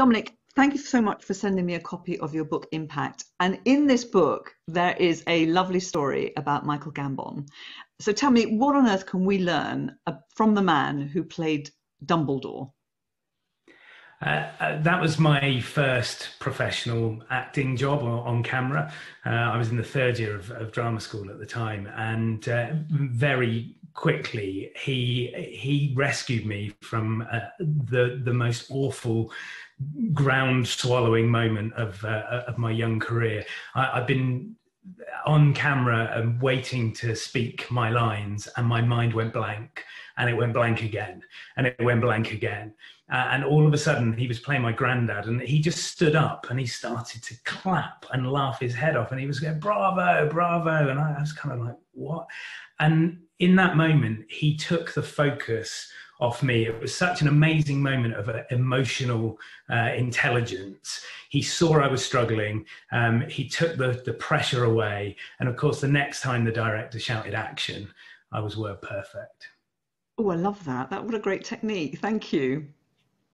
Dominic, thank you so much for sending me a copy of your book Impact. And in this book, there is a lovely story about Michael Gambon. So tell me, what on earth can we learn uh, from the man who played Dumbledore? Uh, uh, that was my first professional acting job on, camera. Uh, I was in the third year of, of drama school at the time, and uh, very quickly he he rescued me from uh, the the most awful ground swallowing moment of uh, of my young career. I, have been on camera and waiting to speak my lines, and my mind went blank, and it went blank again, and it went blank again. Uh, and all of a sudden, he was playing my granddad, and he just stood up and he started to clap and laugh his head off, and he was going, "Bravo, bravo!" And I was kind of like, "What?" And in that moment, he took the focus off me. It was such an amazing moment of uh, emotional uh, intelligence. He saw I was struggling. Um, he took the, the pressure away. And of course, the next time the director shouted action, I was word perfect. Oh, I love that. That what a great technique. Thank you.